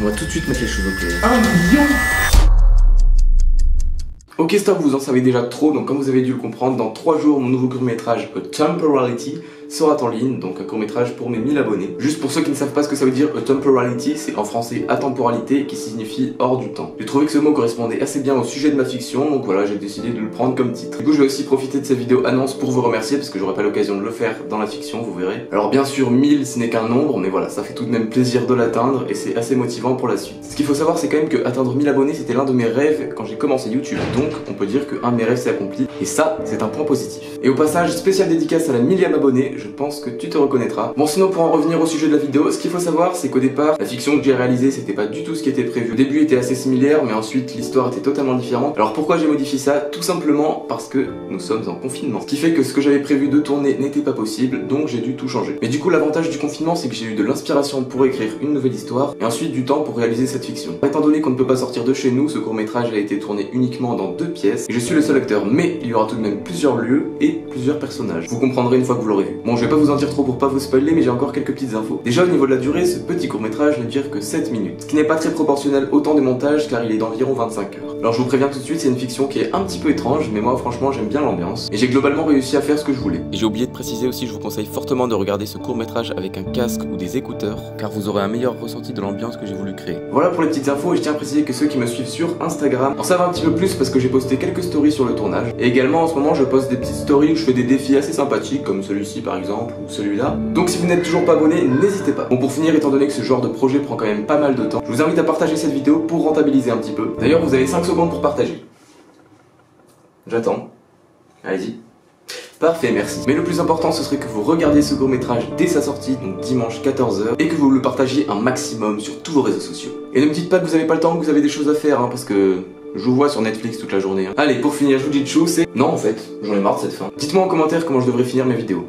On va tout de suite mettre les cheveux clairs. Un million Ok stop, vous en savez déjà trop, donc comme vous avez dû le comprendre, dans 3 jours, mon nouveau court-métrage A Temporality sera en ligne, donc un court-métrage pour mes 1000 abonnés. Juste pour ceux qui ne savent pas ce que ça veut dire, A Temporality, c'est en français atemporalité, qui signifie hors du temps. J'ai trouvé que ce mot correspondait assez bien au sujet de ma fiction, donc voilà, j'ai décidé de le prendre comme titre. Du coup, je vais aussi profiter de cette vidéo annonce pour vous remercier, parce que j'aurai pas l'occasion de le faire dans la fiction, vous verrez. Alors bien sûr, 1000 ce n'est qu'un nombre, mais voilà, ça fait tout de même plaisir de l'atteindre, et c'est assez motivant pour la suite. Ce qu'il faut savoir, c'est quand même que atteindre 1000 abonnés, c'était l'un de mes rêves quand j'ai commencé YouTube, donc on peut dire que un de mes rêves s'est accompli, et ça, c'est un point positif. Et au passage, spécial dédicace à la millième abonnée, je pense que tu te reconnaîtra. Bon sinon pour en revenir au sujet de la vidéo, ce qu'il faut savoir c'est qu'au départ, la fiction que j'ai réalisée c'était pas du tout ce qui était prévu. Le début était assez similaire mais ensuite l'histoire était totalement différente. Alors pourquoi j'ai modifié ça? Tout simplement parce que nous sommes en confinement. Ce qui fait que ce que j'avais prévu de tourner n'était pas possible, donc j'ai dû tout changer. Mais du coup l'avantage du confinement c'est que j'ai eu de l'inspiration pour écrire une nouvelle histoire et ensuite du temps pour réaliser cette fiction. Étant donné qu'on ne peut pas sortir de chez nous, ce court métrage a été tourné uniquement dans deux pièces et je suis le seul acteur mais il y aura tout de même plusieurs lieux et plusieurs personnages. Vous comprendrez une fois que vous l'aurez vu. Bon je vais pas vous en dire trop pour pas vous spoiler mais j'ai encore quelques petites infos. Déjà au niveau de la durée, ce petit court métrage ne dure que 7 minutes, ce qui n'est pas très proportionnel au temps de montage car il est d'environ 25 heures. Alors je vous préviens tout de suite, c'est une fiction qui est un petit peu étrange, mais moi franchement j'aime bien l'ambiance, et j'ai globalement réussi à faire ce que je voulais. Et j'ai oublié de préciser aussi, je vous conseille fortement de regarder ce court métrage avec un casque ou des écouteurs, car vous aurez un meilleur ressenti de l'ambiance que j'ai voulu créer. Voilà pour les petites infos, et je tiens à préciser que ceux qui me suivent sur Instagram en savent un petit peu plus parce que j'ai posté quelques stories sur le tournage, et également en ce moment je poste des petites stories où je fais des défis assez sympathiques, comme celui-ci par exemple, ou celui-là. Donc si vous n'êtes toujours pas abonné, n'hésitez pas. Bon pour finir, étant donné que ce genre de projet prend quand même pas mal de temps, je vous invite à partager cette vidéo pour rentabiliser un petit peu. D'ailleurs vous avez 5 secondes pour partager. J'attends. Allez-y. Parfait, merci. Mais le plus important, ce serait que vous regardiez ce court métrage dès sa sortie, donc dimanche 14h, et que vous le partagiez un maximum sur tous vos réseaux sociaux. Et ne me dites pas que vous avez pas le temps, que vous avez des choses à faire, hein, parce que je vous vois sur Netflix toute la journée. hein. Allez, pour finir, je vous dis tchou, c'est... Non, en fait, j'en ai marre de cette fin. Dites-moi en commentaire comment je devrais finir mes vidéos.